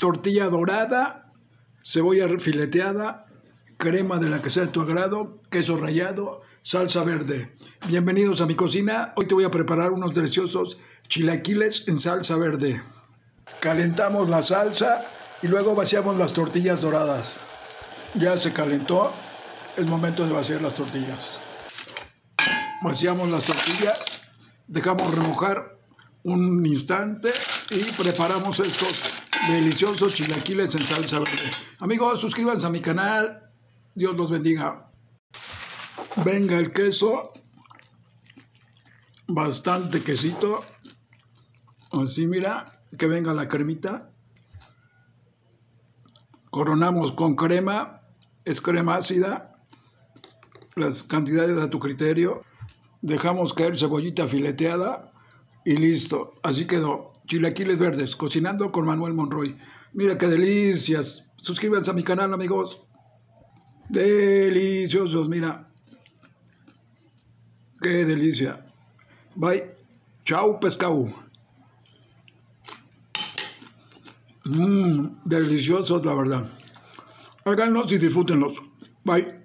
tortilla dorada, cebolla fileteada, crema de la que sea de tu agrado, queso rallado, salsa verde. Bienvenidos a mi cocina. Hoy te voy a preparar unos deliciosos chilaquiles en salsa verde. Calentamos la salsa y luego vaciamos las tortillas doradas. Ya se calentó, es momento de vaciar las tortillas. Vaciamos las tortillas, dejamos remojar un instante y preparamos estos deliciosos chilaquiles en salsa verde. Amigos, suscríbanse a mi canal. Dios los bendiga. Venga el queso. Bastante quesito. Así mira, que venga la cremita. Coronamos con crema. Es crema ácida. Las cantidades a tu criterio. Dejamos caer cebollita fileteada y listo. Así quedó. Chilaquiles verdes, cocinando con Manuel Monroy. Mira qué delicias. Suscríbanse a mi canal, amigos. Deliciosos, mira. Qué delicia. Bye. Chao, pescado. Mmm, deliciosos, la verdad. Háganlos y disfrútenlos. Bye.